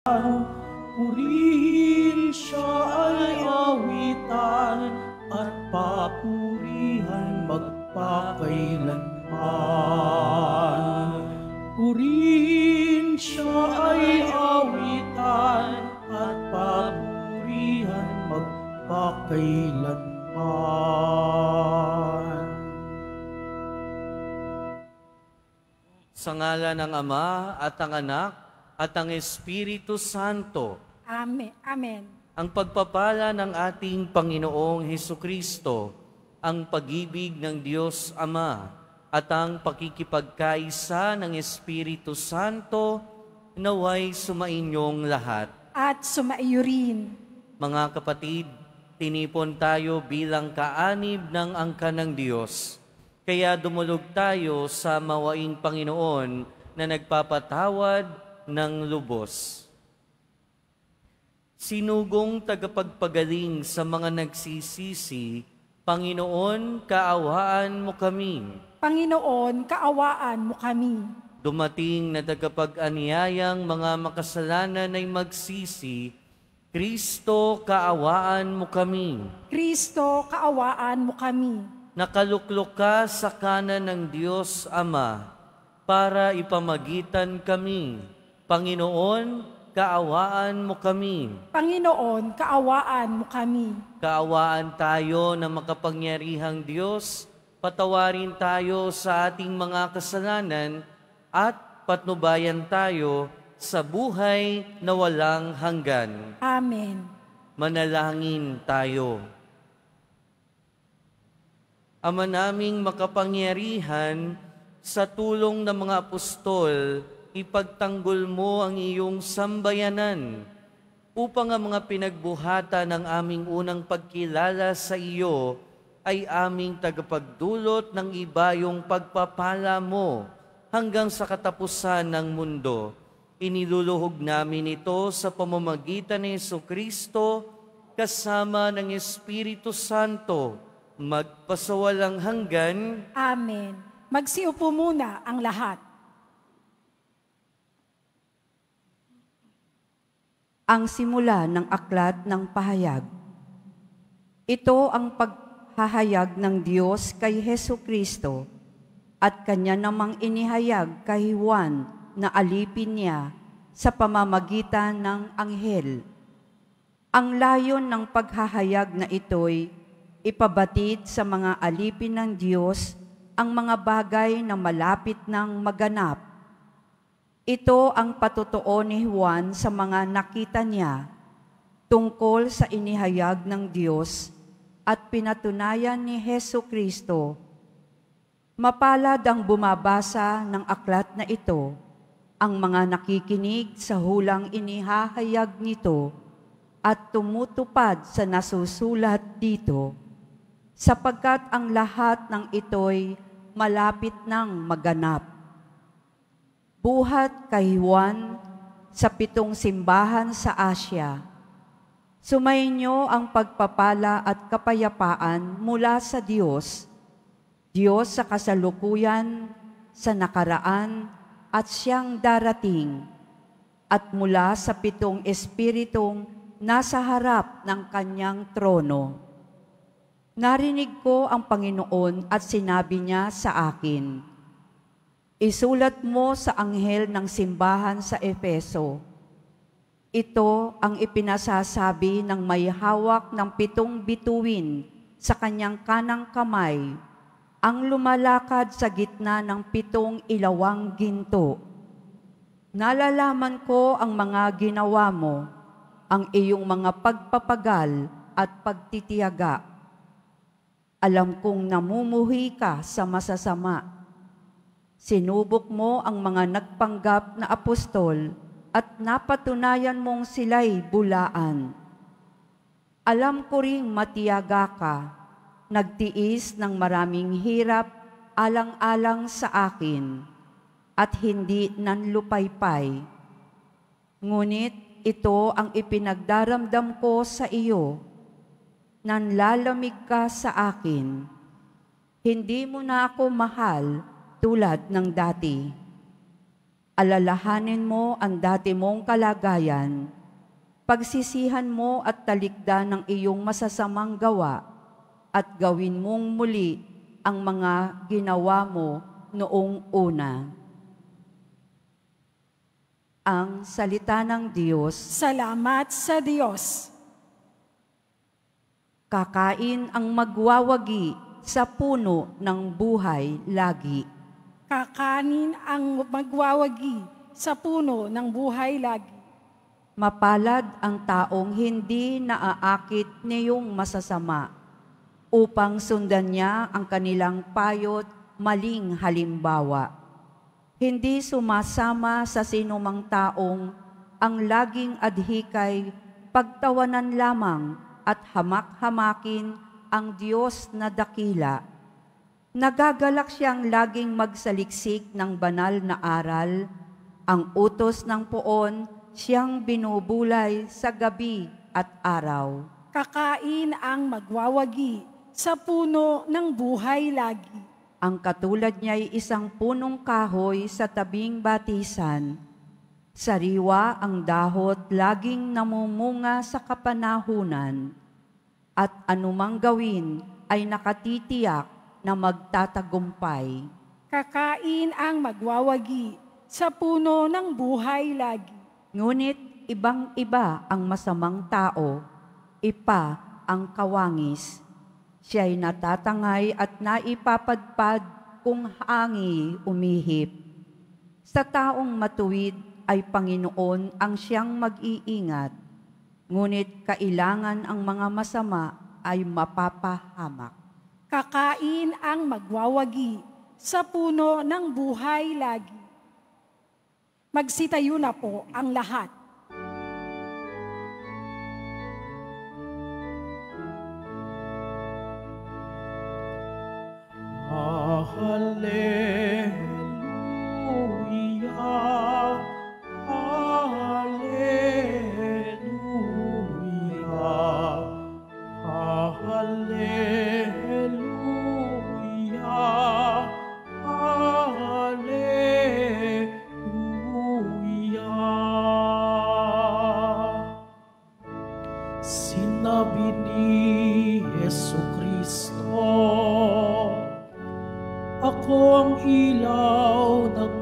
Purihin siya ay awitan at papurihan magpakailanman. Purihin siya ay awitan at papurihan magpakailanman. Sa ngala ng Ama at ang Anak at ang Espiritu Santo, Amen. Amen. ang pagpapala ng ating Panginoong Heso Kristo, ang pag-ibig ng Diyos Ama, at ang pakikipagkaisa ng Espiritu Santo, naway sumainyong lahat. At sumaiyo rin. Mga kapatid, tinipon tayo bilang kaanib ng angka ng Diyos. Kaya dumulog tayo sa mawaing Panginoon na nagpapatawad ng lubos. Sinugong tagapagpagaling sa mga nagsisisi, Panginoon, kaawaan mo kami. Panginoon, kaawaan mo kami. Dumating na tagapag-anyayang mga makasalanan ay magsisi, Kristo, kaawaan mo kami. Kristo, kaawaan mo kami. Nakaluklok ka sa kanan ng Diyos Ama para ipamagitan kami. Panginoon, kaawaan mo kami. Panginoon, kaawaan mo kami. Kaawaan tayo ng makapangyarihang Diyos, patawarin tayo sa ating mga kasalanan at patnubayan tayo sa buhay na walang hanggan. Amen. Manalangin tayo. Ama naming makapangyarihan, sa tulong ng mga apostol, ipagtanggol mo ang iyong sambayanan upang ang mga pinagbuhata ng aming unang pagkilala sa iyo ay aming tagapagdulot ng ibayong pagpapala mo hanggang sa katapusan ng mundo. Iniluluhog namin ito sa pamamagitan ni Yesu Kristo kasama ng Espiritu Santo magpasawalang hanggan. Amen. Magsiupo muna ang lahat. Ang simula ng aklat ng pahayag. Ito ang paghahayag ng Diyos kay Heso Kristo at kanya namang inihayag kay Juan na alipin niya sa pamamagitan ng anghel. Ang layon ng paghahayag na ito'y ipabatid sa mga alipin ng Diyos ang mga bagay na malapit ng maganap ito ang patutuo ni Juan sa mga nakita niya tungkol sa inihayag ng Diyos at pinatunayan ni Heso Kristo. Mapalad ang bumabasa ng aklat na ito, ang mga nakikinig sa hulang inihahayag nito at tumutupad sa nasusulat dito, sapagkat ang lahat ng ito'y malapit ng maganap Buhat kay Juan sa pitong simbahan sa Asya. Sumainyo ang pagpapala at kapayapaan mula sa Diyos, Diyos sa kasalukuyan, sa nakaraan, at siyang darating, at mula sa pitong espiritong nasa harap ng kanyang trono. Narinig ko ang Panginoon at sinabi niya sa akin, Isulat mo sa anghel ng simbahan sa Efeso. Ito ang ipinasasabi ng may hawak ng pitong bituin sa kanyang kanang kamay, ang lumalakad sa gitna ng pitong ilawang ginto. Nalalaman ko ang mga ginawa mo, ang iyong mga pagpapagal at pagtitiyaga. Alam kong namumuhi ka sa masasama Sinubok mo ang mga nagpanggap na apostol at napatunayan mong sila'y bulaan. Alam ko ring matiyaga ka, nagtiis ng maraming hirap alang-alang sa akin at hindi nanlupaypay. Ngunit ito ang ipinagdaramdam ko sa iyo, nanlalamig ka sa akin. Hindi mo na ako mahal tulad ng dati. Alalahanin mo ang dati mong kalagayan. Pagsisihan mo at talikdan ng iyong masasamang gawa at gawin mong muli ang mga ginawa mo noong una. Ang salita ng Diyos, Salamat sa Diyos. kakain ang magwawagi sa puno ng buhay lagi. Kakanin ang magwawagi sa puno ng buhay lagi. Mapalad ang taong hindi naaakit niyong masasama upang sundan niya ang kanilang payot maling halimbawa. Hindi sumasama sa sinumang taong ang laging adhikay pagtawanan lamang at hamak-hamakin ang Diyos na dakila. Nagagalak siyang laging magsaliksik ng banal na aral, ang utos ng poon siyang binubulay sa gabi at araw. Kakain ang magwawagi sa puno ng buhay lagi. Ang katulad niya ay isang punong kahoy sa tabing batisan. Sariwa ang dahot laging namumunga sa kapanahunan. At anumang gawin ay nakatitiyak na magtatagumpay. Kakain ang magwawagi sa puno ng buhay lagi. Ngunit ibang-iba ang masamang tao, ipa ang kawangis. Siya'y natatangay at naipapadpad kung hangi umihip. Sa taong matuwid ay Panginoon ang siyang mag-iingat, ngunit kailangan ang mga masama ay mapapahamak. Kakain ang magwawagi sa puno ng buhay lagi. Magsitayo na po ang lahat. Hallelujah, Sinabi ni Yesu Kristo, Ako ang ilaw ng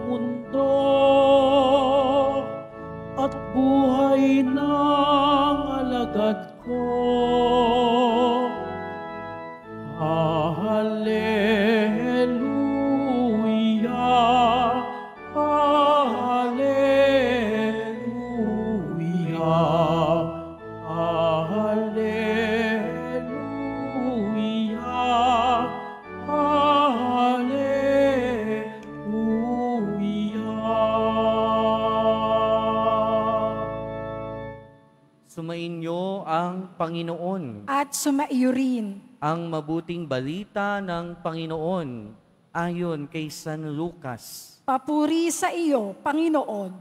At sumaiyo rin. Ang mabuting balita ng Panginoon ayon kay San Lucas. Papuri sa iyo, Panginoon.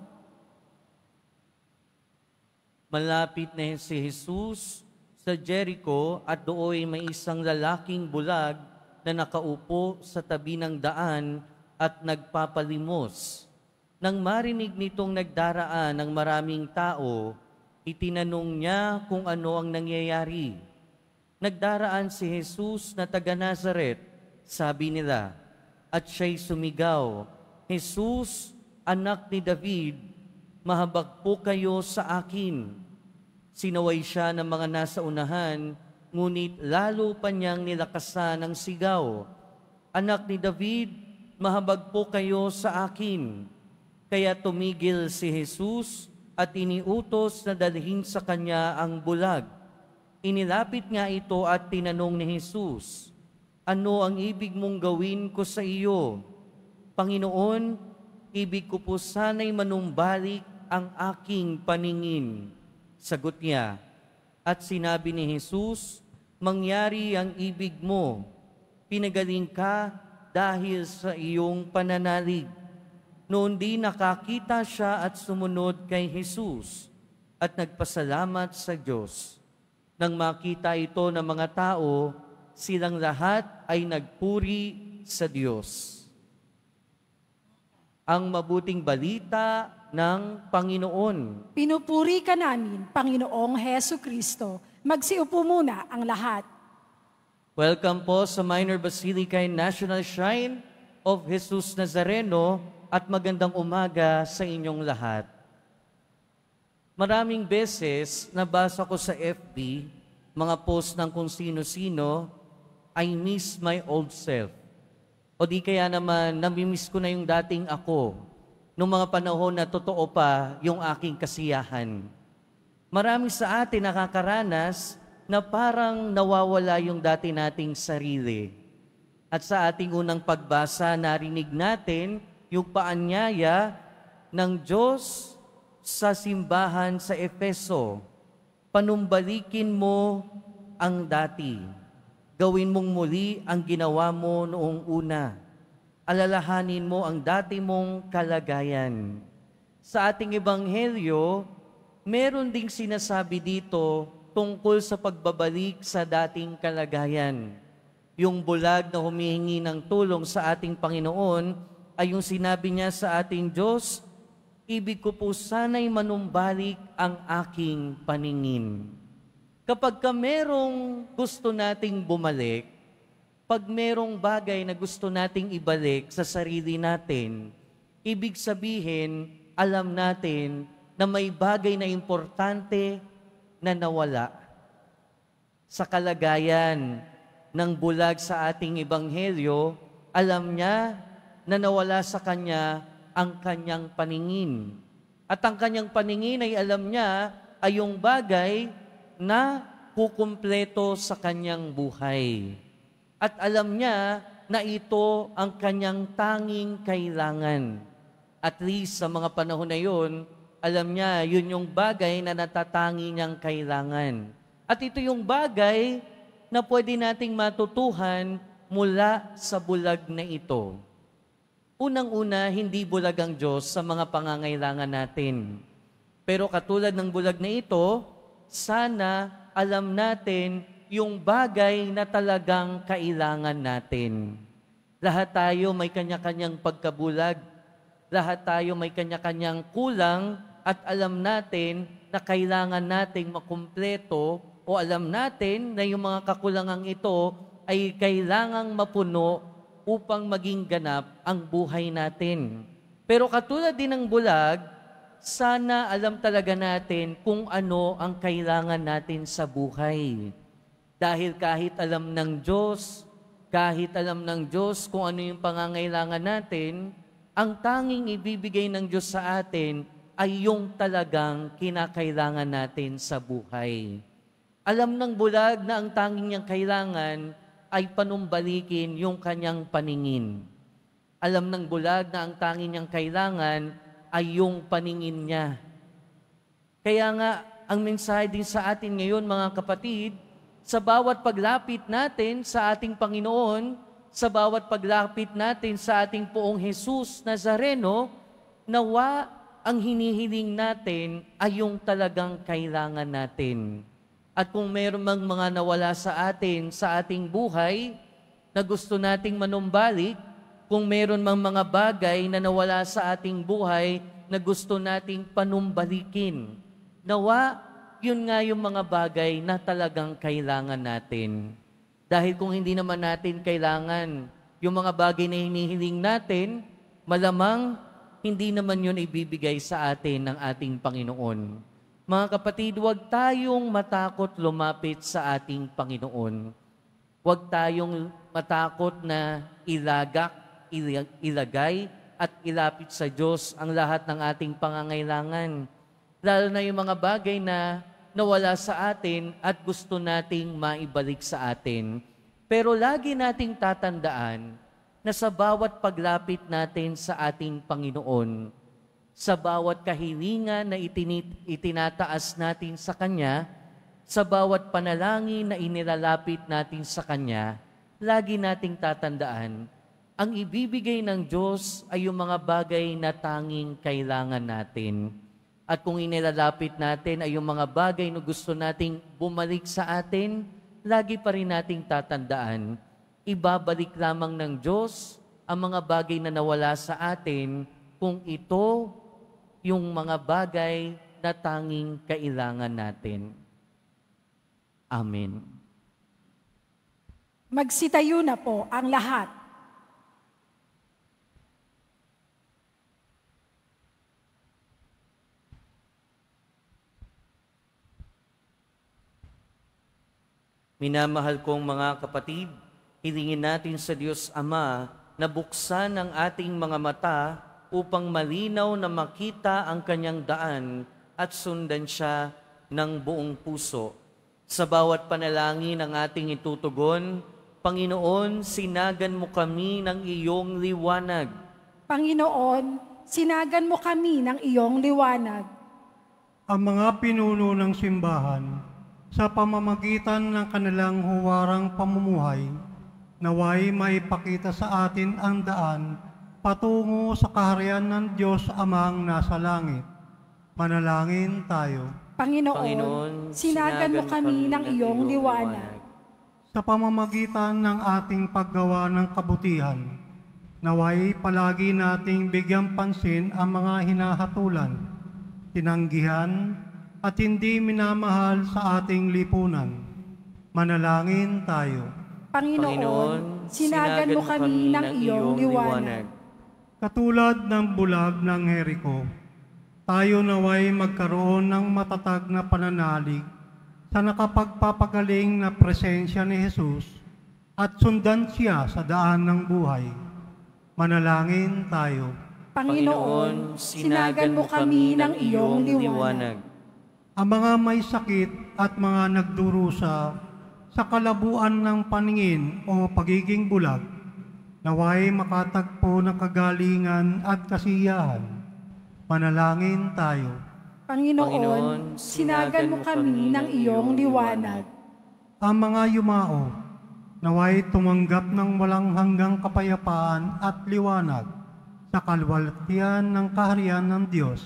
Malapit na si Jesus sa Jericho at dooy may isang lalaking bulag na nakaupo sa tabi ng daan at nagpapalimos. Nang marinig nitong nagdaraan ng maraming tao, itinanong niya kung ano ang nangyayari. Nagdaraan si Jesus na taga Nazaret, sabi nila, at siya'y sumigaw, Jesus, anak ni David, mahabag po kayo sa akin. Sinaway siya ng mga nasa unahan, ngunit lalo pa niyang nilakasan ang sigaw. Anak ni David, mahabag po kayo sa akin. Kaya tumigil si Jesus at iniutos na dalhin sa kanya ang bulag. Inilapit nga ito at tinanong ni Jesus, Ano ang ibig mong gawin ko sa iyo? Panginoon, ibig ko po sana'y manumbalik ang aking paningin. Sagot niya, at sinabi ni Jesus, mangyari ang ibig mo. Pinagaling ka dahil sa iyong pananalig. Noon di nakakita siya at sumunod kay Jesus at nagpasalamat sa Diyos. Nang makita ito ng mga tao, silang lahat ay nagpuri sa Diyos. ang mabuting balita ng Panginoon. Pinupuri ka namin, Panginoong Heso Kristo. Magsiupo muna ang lahat. Welcome po sa Minor Basilica and National Shrine of Jesus Nazareno at magandang umaga sa inyong lahat. Maraming beses nabasa ko sa FB mga post ng kung sino-sino, I miss my old self. O di kaya naman, namimiss ko na yung dating ako, nung mga panahon na totoo pa yung aking kasiyahan. Marami sa atin nakakaranas na parang nawawala yung dati nating sarili. At sa ating unang pagbasa, narinig natin yung paanyaya ng Diyos sa simbahan sa Efeso. Panumbalikin mo ang dati. Gawin mong muli ang ginawa mo noong una. Alalahanin mo ang dati mong kalagayan. Sa ating ebanghelyo, meron ding sinasabi dito tungkol sa pagbabalik sa dating kalagayan. Yung bulag na humihingi ng tulong sa ating Panginoon ay yung sinabi niya sa ating Diyos, ibig ko po sana'y manumbalik ang aking paningin. Kapag ka merong gusto nating bumalik, pag merong bagay na gusto nating ibalik sa sarili natin, ibig sabihin, alam natin na may bagay na importante na nawala sa kalagayan ng bulag sa ating ebanghelyo, alam niya na nawala sa kanya ang kanyang paningin. At ang kanyang paningin ay alam niya ay yung bagay na kukumpleto sa kanyang buhay. At alam niya na ito ang kanyang tanging kailangan. At least sa mga panahon na yun, alam niya, yun yung bagay na natatangi niyang kailangan. At ito yung bagay na pwede nating matutuhan mula sa bulag na ito. Unang-una, hindi bulag ang Diyos sa mga pangangailangan natin. Pero katulad ng bulag na ito, sana alam natin yung bagay na talagang kailangan natin. Lahat tayo may kanya-kanyang pagkabulag. Lahat tayo may kanya-kanyang kulang at alam natin na kailangan nating makumpleto o alam natin na yung mga kakulangang ito ay kailangang mapuno upang maging ganap ang buhay natin. Pero katulad din ng bulag, sana alam talaga natin kung ano ang kailangan natin sa buhay. Dahil kahit alam ng Diyos, kahit alam ng Diyos kung ano yung pangangailangan natin, ang tanging ibibigay ng Diyos sa atin ay yung talagang kinakailangan natin sa buhay. Alam ng bulag na ang tanging niyang kailangan ay panumbalikin yung kanyang paningin. Alam ng bulag na ang tanging niyang kailangan ay yung paningin niya. Kaya nga, ang mensahe din sa atin ngayon mga kapatid, sa bawat paglapit natin sa ating Panginoon, sa bawat paglapit natin sa ating poong Jesus Nazareno, nawa ang hinihiling natin ay yung talagang kailangan natin. At kung mayroon mang mga nawala sa atin, sa ating buhay, na gusto nating manumbalik, kung mayroon mang mga bagay na nawala sa ating buhay na gusto nating panumbalikin, nawa, yun nga yung mga bagay na talagang kailangan natin. Dahil kung hindi naman natin kailangan yung mga bagay na hinihiling natin, malamang hindi naman yun ibibigay sa atin ng ating Panginoon. Mga kapatid, huwag tayong matakot lumapit sa ating Panginoon. Huwag tayong matakot na ilagak, ilagay at ilapit sa Diyos ang lahat ng ating pangangailangan. Lalo na yung mga bagay na nawala sa atin at gusto nating maibalik sa atin. Pero lagi nating tatandaan na sa bawat paglapit natin sa ating Panginoon, sa bawat kahilingan na itinit, itinataas natin sa Kanya, sa bawat panalangin na inilalapit natin sa Kanya, lagi nating tatandaan, ang ibibigay ng Diyos ay yung mga bagay na tanging kailangan natin. At kung inilalapit natin ay yung mga bagay na gusto nating bumalik sa atin, lagi pa rin nating tatandaan ibabalik lamang ng Diyos ang mga bagay na nawala sa atin kung ito yung mga bagay na tanging kailangan natin. Amen. Magsitayo na po ang lahat. Minamahal kong mga kapatid, hilingin natin sa Diyos Ama na buksan ang ating mga mata upang malinaw na makita ang kanyang daan at sundan siya ng buong puso. Sa bawat panalangin ang ating itutugon, Panginoon, sinagan mo kami ng iyong liwanag. Panginoon, sinagan mo kami ng iyong liwanag. ang mga pinuno ng simbahan sa pamamagitan ng kanilang huwarang pamumuhay naway maipakita sa atin ang daan patungo sa kaharian ng Diyos amang nasa langit. Manalangin tayo. Panginoon, Panginoon, sinagan mo kami ng iyong liwanag. Sa pamamagitan ng ating paggawa ng kabutihan, naway palagi nating bigyang pansin ang mga hinahatulan, tinanggihan, at hindi minamahal sa ating lipunan. Manalangin tayo. Panginoon, sinagan mo kami ng iyong liwanag. Katulad ng bulag ng Jericho, tayo naway magkaroon ng matatag na pananalig sa nakapagpapagaling na presensya ni Jesus at sundan siya sa daan ng buhay. Manalangin tayo. Panginoon, sinagan mo kami ng iyong liwanag. Ang mga may sakit at mga nagdurusa sa kalabuan ng paningin o pagiging bulag, naway makatagpo ng kagalingan at kasiyahan. Manalangin tayo. Panginoon, Panginoon, sinagan mo kami ng iyong liwanag. Ang mga yumao, naway tumanggap ng walang hanggang kapayapaan at liwanag sa kalwalhatian ng kaharian ng Diyos.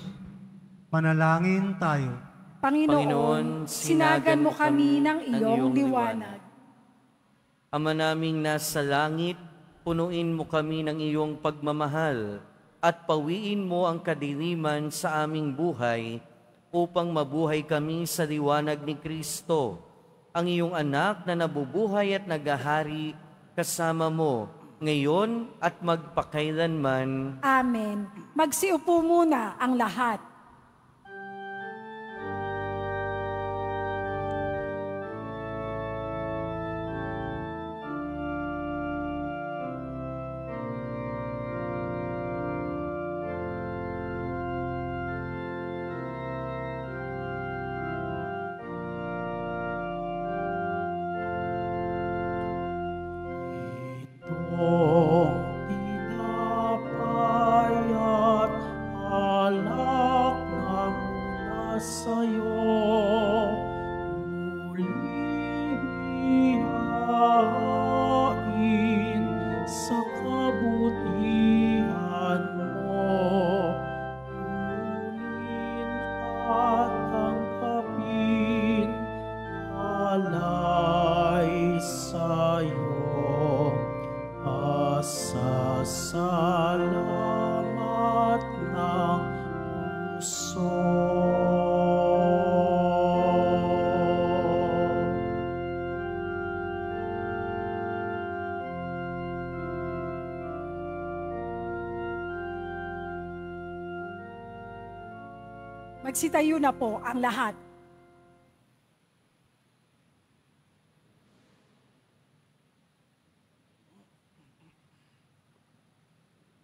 Manalangin tayo. Panginoon, sinagan mo kami ng iyong liwanag. Ama naming nasa langit, punuin mo kami ng iyong pagmamahal at pawiin mo ang kadiliman sa aming buhay upang mabuhay kami sa liwanag ni Kristo, ang iyong anak na nabubuhay at nagahari kasama mo ngayon at magpakailanman. Amen. Magsiupo muna ang lahat. Magsitayo na po ang lahat.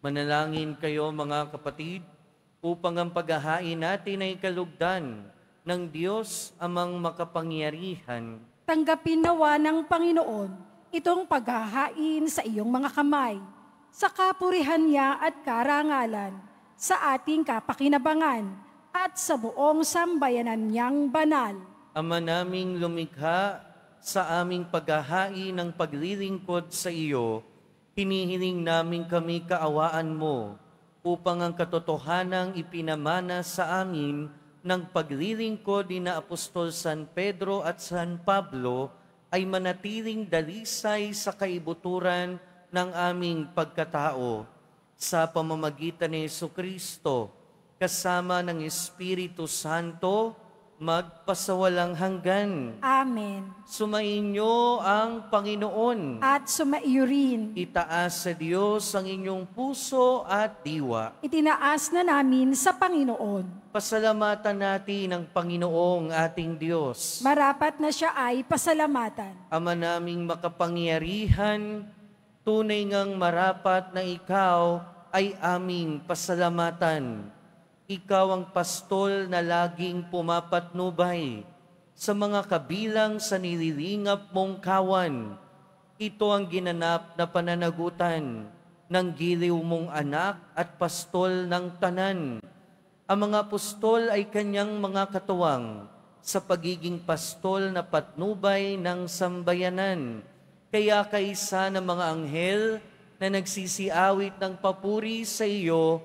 Manalangin kayo mga kapatid upang ang paghahain natin ay kalugdan ng Diyos amang makapangyarihan. Tanggapin nawa ng Panginoon itong paghahain sa iyong mga kamay, sa kapurihan niya at karangalan, sa ating kapakinabangan, at sa buong sambayanan niyang banal. Ama naming lumikha sa aming paghahain ng paglilingkod sa iyo, hinihiling namin kami kaawaan mo upang ang katotohanang ipinamana sa amin ng paglilingkod ni na Apostol San Pedro at San Pablo ay manatiling dalisay sa kaibuturan ng aming pagkatao. sa pamamagitan ni Yesu Kristo, kasama ng Espiritu Santo, magpasawalang hanggan. Amen. Sumainyo ang Panginoon. At sumaiyo rin. Itaas sa Diyos ang inyong puso at diwa. Itinaas na namin sa Panginoon. Pasalamatan natin ang Panginoong ating Diyos. Marapat na siya ay pasalamatan. Ama naming makapangyarihan, tunay ngang marapat na ikaw ay aming pasalamatan. Ikaw ang pastol na laging pumapatnubay sa mga kabilang sa nililingap mong kawan. Ito ang ginanap na pananagutan ng giliw mong anak at pastol ng tanan. Ang mga apostol ay kanyang mga katuwang sa pagiging pastol na patnubay ng sambayanan. Kaya kaisa ng mga anghel na nagsisiawit ng papuri sa iyo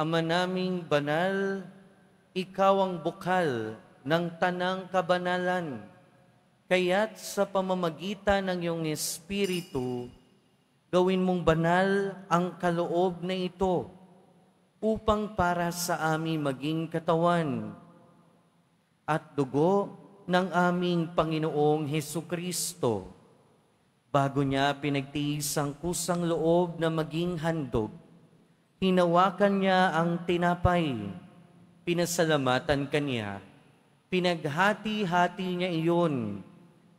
Ama naming banal, ikaw ang bukal ng tanang kabanalan. Kaya't sa pamamagitan ng iyong Espiritu, gawin mong banal ang kaloob na ito upang para sa amin maging katawan at dugo ng aming Panginoong Heso Kristo. Bago niya pinagtiis ang kusang loob na maging handog, hinawakan niya ang tinapay, pinasalamatan kanya, pinaghati-hati niya iyon,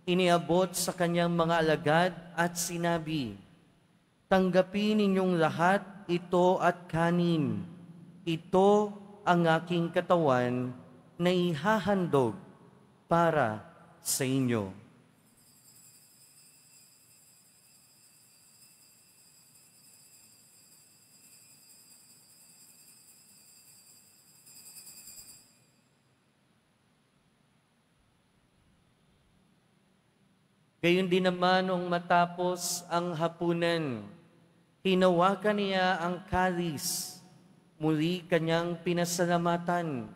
iniabot sa kanyang mga alagad at sinabi, Tanggapin ninyong lahat ito at kanin. Ito ang aking katawan na ihahandog para sa inyo. Gayon din naman nung matapos ang hapunan, hinawakan niya ang kalis, muli kanyang pinasalamatan.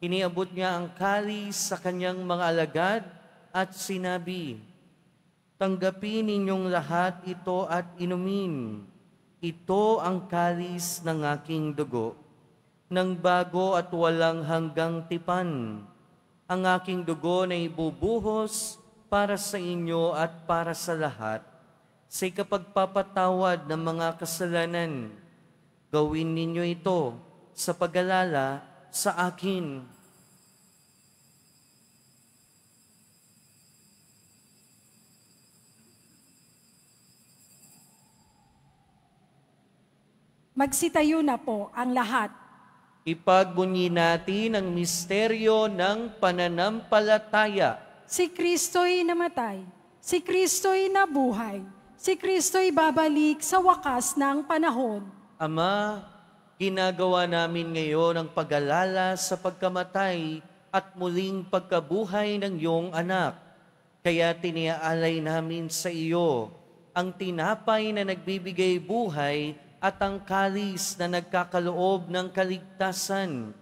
Iniabot niya ang kalis sa kanyang mga alagad at sinabi, Tanggapin ninyong lahat ito at inumin. Ito ang kalis ng aking dugo, ng bago at walang hanggang tipan. Ang aking dugo na ibubuhos para sa inyo at para sa lahat sa kapagpapatawad ng mga kasalanan. Gawin ninyo ito sa pag-alala sa akin. Magsitayo na po ang lahat. Ipagbunyi natin ang misteryo ng pananampalataya. Si Kristo'y namatay, si Kristo'y nabuhay, si Kristo'y babalik sa wakas ng panahon. Ama, ginagawa namin ngayon ang pag-alala sa pagkamatay at muling pagkabuhay ng iyong anak. Kaya tiniaalay namin sa iyo ang tinapay na nagbibigay buhay at ang kalis na nagkakaloob ng kaligtasan.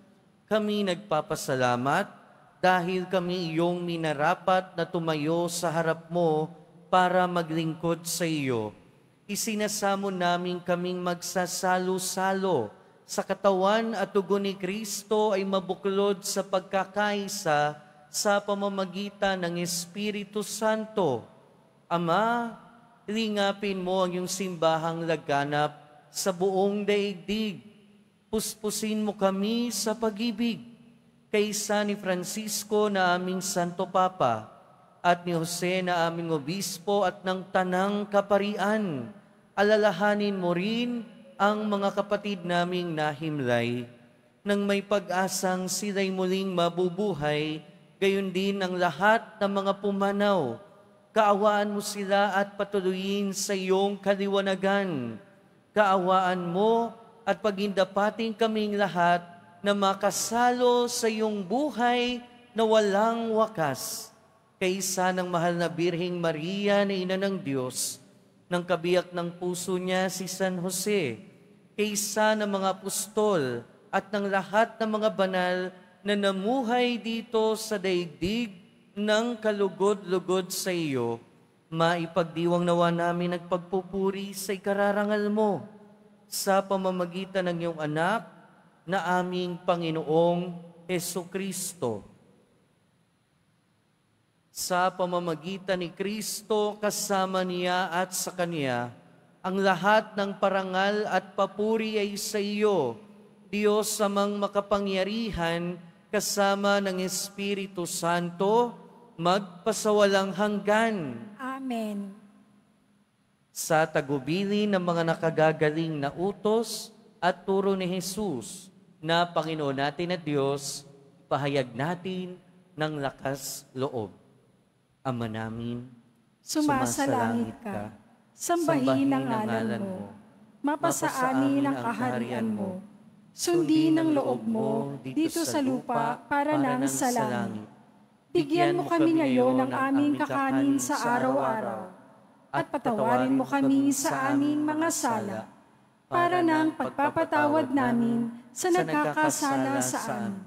Kami nagpapasalamat dahil kami iyong minarapat na tumayo sa harap mo para maglingkod sa iyo. Isinasamo namin kaming magsasalo-salo sa katawan at tugon ni Kristo ay mabuklod sa pagkakaisa sa pamamagitan ng Espiritu Santo. Ama, lingapin mo ang iyong simbahang laganap sa buong daigdig. Puspusin mo kami sa pag-ibig kaysa ni Francisco na aming Santo Papa at ni Jose na aming obispo at ng tanang kaparian. Alalahanin mo rin ang mga kapatid naming nahimlay nang may pag-asang sila'y muling mabubuhay, gayon din ang lahat ng mga pumanaw. Kaawaan mo sila at patuloyin sa iyong kaliwanagan kaawaan mo at pagindapating kaming lahat na makasalo sa iyong buhay na walang wakas. Kaysa ng mahal na Birhing Maria na ina ng Diyos, ng kabiyak ng puso niya si San Jose, kaysa ng mga apostol at ng lahat ng mga banal na namuhay dito sa daigdig ng kalugod-lugod sa iyo, maipagdiwang nawa namin nagpagpupuri sa ikararangal mo sa pamamagitan ng iyong anak na aming Panginoong Heso Kristo. Sa pamamagitan ni Kristo kasama niya at sa Kanya, ang lahat ng parangal at papuri ay sa iyo, Diyos samang makapangyarihan kasama ng Espiritu Santo, magpasawalang hanggan Amen. sa tagubili ng mga nakagagaling na utos at turo ni Jesus na Panginoon natin at Diyos, pahayag natin ng lakas loob. Ama namin, Sumasalangit ka. Sambahin ang ngalan mo. Mapasaanin ang kaharian mo. Sundin ang loob mo dito sa lupa para nang sa langit. Bigyan mo kami ngayon ng aming kakanin sa araw-araw. At patawarin mo kami sa aming mga sala para nang pagpapatawad namin sa nagkakasala sa amin.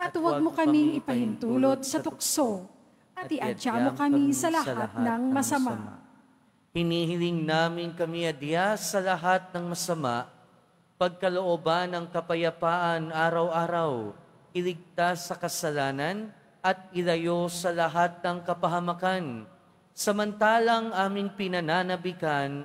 At huwag mo kaming ipahintulot sa tukso at iadya mo kami sa lahat ng masama. Hinihiling namin kami adya sa lahat ng masama, pagkalooban ng kapayapaan araw-araw, iligtas sa kasalanan at ilayo sa lahat ng kapahamakan. Samantalang aming pinananabikan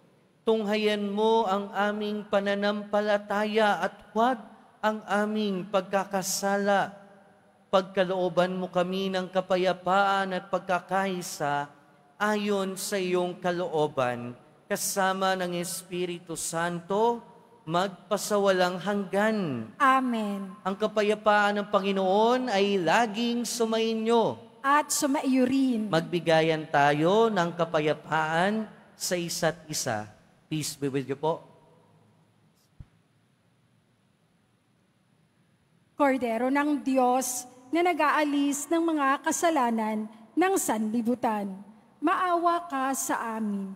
Tunghayan mo ang aming pananampalataya at huwag ang aming pagkakasala. Pagkalooban mo kami ng kapayapaan at pagkakaisa ayon sa iyong kalooban, kasama ng Espiritu Santo, magpasawalang hanggan. Amen. Ang kapayapaan ng Panginoon ay laging sumainyo. At sumaiyo rin. Magbigayan tayo ng kapayapaan sa isa't isa. Peace be with you po. Kordero ng Diyos na nag-aalis ng mga kasalanan ng sanlibutan maawa ka sa amin.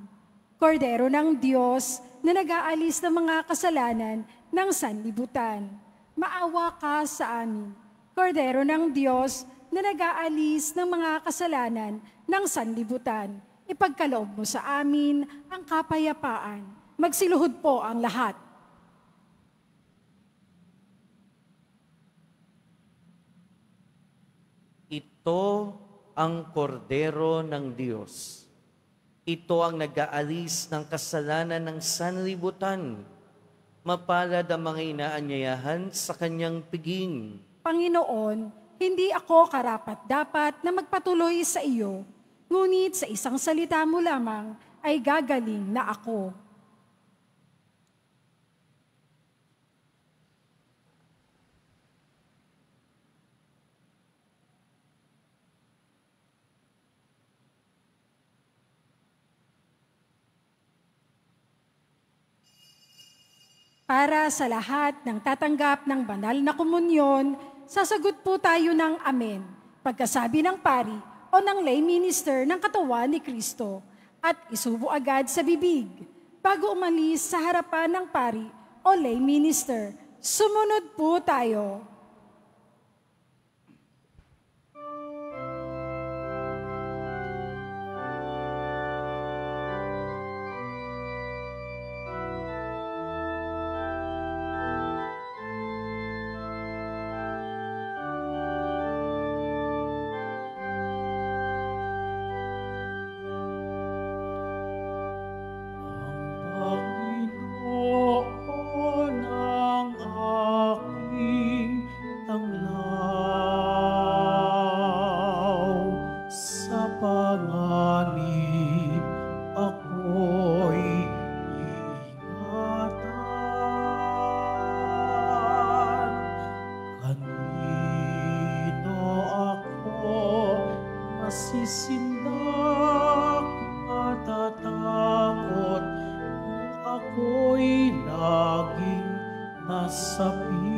Kordero ng Diyos na nag-aalis ng mga kasalanan ng sanlibutan, maawa ka sa amin. Kordero ng Diyos na nag-aalis ng mga kasalanan ng sanlibutan, ipagkaloob mo sa amin ang kapayapaan. Magsiluhod po ang lahat. Ito ang kordero ng Diyos. Ito ang nag-aalis ng kasalanan ng sanlibutan. Mapalad ang mga inaanyayahan sa kanyang piging. Panginoon, hindi ako karapat-dapat na magpatuloy sa iyo, ngunit sa isang salita mo lamang ay gagaling na ako. Para sa lahat ng tatanggap ng banal na komunyon, sasagot po tayo ng Amen. Pagkasabi ng pari o ng lay minister ng katawan ni Kristo at isubo agad sa bibig bago umalis sa harapan ng pari o lay minister. Sumunod po tayo. Masisindak matatakot kung ako'y laging nasa piling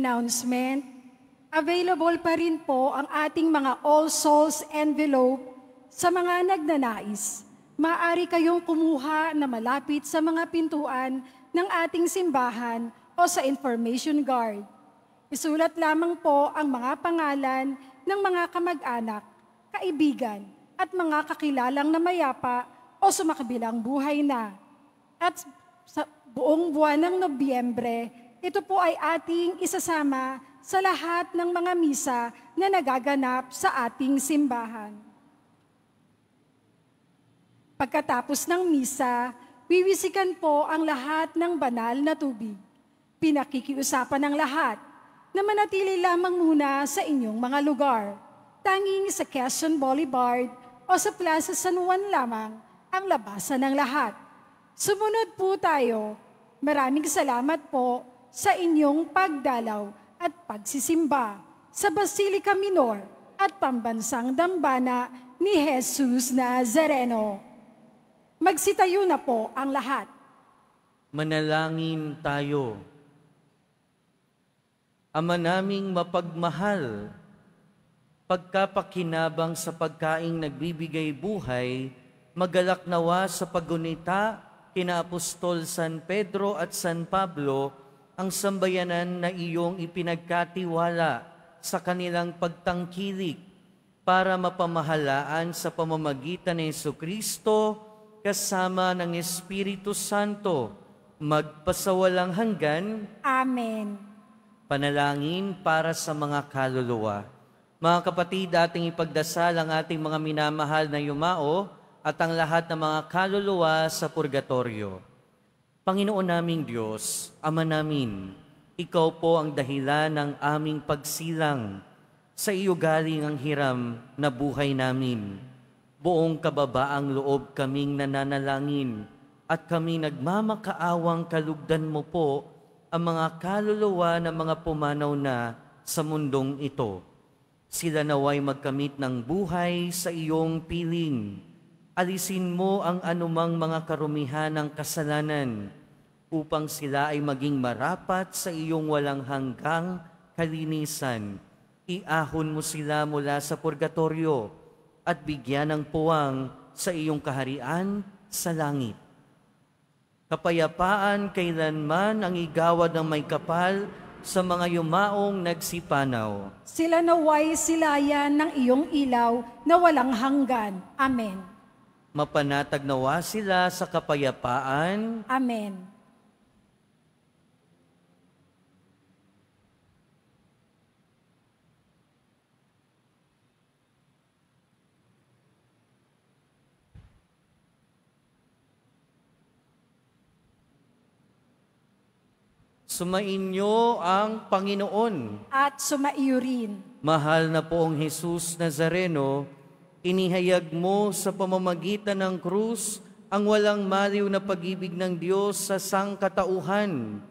Announcement. Available pa rin po ang ating mga All Souls envelope sa mga nagnanais. Maaari kayong kumuha na malapit sa mga pintuan ng ating simbahan o sa information guard. Isulat lamang po ang mga pangalan ng mga kamag-anak, kaibigan, at mga kakilalang na mayapa o sumakabilang buhay na. At sa buong buwan ng Nobyembre, ito po ay ating isasama sa lahat ng mga misa na nagaganap sa ating simbahan. Pagkatapos ng misa, wiwisikan po ang lahat ng banal na tubig. Pinakikiusapan ng lahat na manatili lamang muna sa inyong mga lugar. Tanging sa Quezon Boulevard o sa Plaza San Juan lamang ang labasan ng lahat. Sumunod po tayo. Maraming salamat po sa inyong pagdalaw at pagsisimba sa Basilica Minor at Pambansang Dambana ni Jesus Nazareno. Magsitayo na po ang lahat. Manalangin tayo. Ama naming mapagmahal, pagkapakinabang sa pagkaing nagbibigay buhay, magalak nawa sa paggunita kina Apostol San Pedro at San Pablo, ang sambayanan na iyong ipinagkatiwala sa kanilang pagtangkilik para mapamahalaan sa pamamagitan ni Yesu Kristo kasama ng Espiritu Santo magpasawalang hanggan Amen. Panalangin para sa mga kaluluwa. Mga kapatid, ating ipagdasal ang ating mga minamahal na yumao at ang lahat ng mga kaluluwa sa purgatorio. Panginoon naming Diyos, Ama namin, Ikaw po ang dahilan ng aming pagsilang. Sa iyo galing ang hiram na buhay namin. Buong kababaang loob kaming nananalangin at kami nagmamakaawang kalugdan mo po ang mga kaluluwa ng mga pumanaw na sa mundong ito. Sila naway magkamit ng buhay sa iyong piling. Alisin mo ang anumang mga karumihan ng kasalanan upang sila ay maging marapat sa iyong walang hanggang kalinisan. Iahon mo sila mula sa purgatorio at bigyan ng puwang sa iyong kaharian sa langit. Kapayapaan kailanman ang igawad ng may kapal sa mga yumaong nagsipanaw. Sila naway silayan ng iyong ilaw na walang hanggan. Amen. Mapanatag nawa sila sa kapayapaan. Amen. Sumainyo ang Panginoon. At sumaiyo rin. Mahal na poong Jesus Nazareno, inihayag mo sa pamamagitan ng krus ang walang maliw na pag-ibig ng Diyos sa sangkatauhan.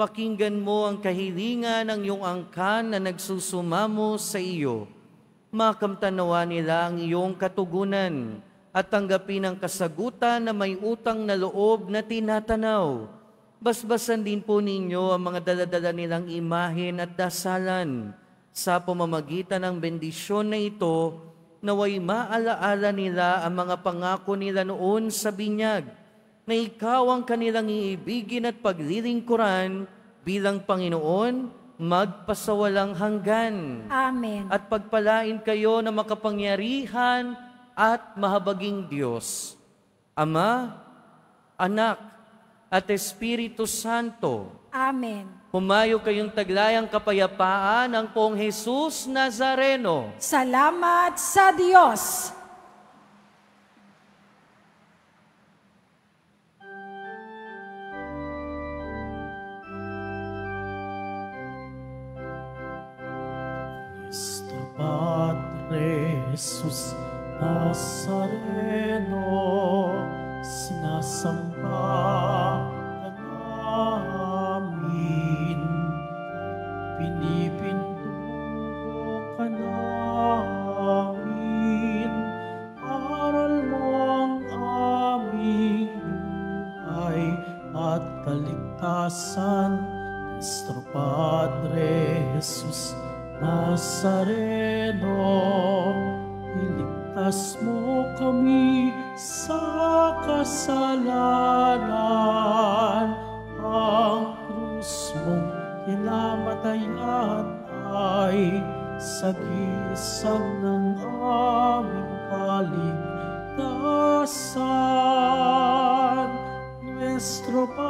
Pakinggan mo ang kahilingan ng iyong angkan na nagsusumamo sa iyo. Makamtanawa nila ang iyong katugunan at tanggapin ang kasagutan na may utang na loob na tinatanaw Basbasan din po ninyo ang mga daladala nilang imahen at dasalan sa pamamagitan ng bendisyon na ito naway maalaala nila ang mga pangako nila noon sa binyag na ikaw ang kanilang iibigin at paglilingkuran bilang Panginoon magpasawalang hanggan. Amen. At pagpalain kayo na makapangyarihan at mahabaging Diyos. Ama, Anak, at Espiritu Santo. Amen. Humayo kayong taglayang kapayapaan ng pong Jesus Nazareno. Salamat sa Diyos. Nuestro Padre Jesus Nazareno, sinasamba kaligtasan. Nuestro Padre Jesus Nazareno, iligtas mo kami sa kasalanan. Ang krus mong kinamatayan ay sagisag ng aming kaligtasan. Nuestro Padre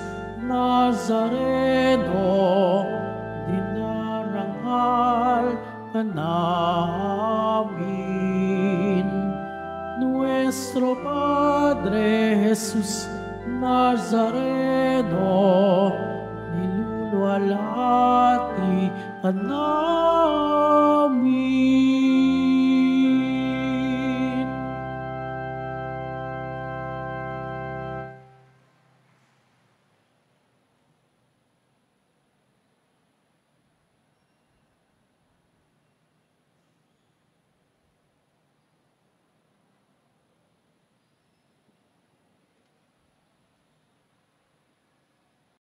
dinarangal ka namin. Nuestro Padre Jesus Nazareno, nilulwalhati ka namin.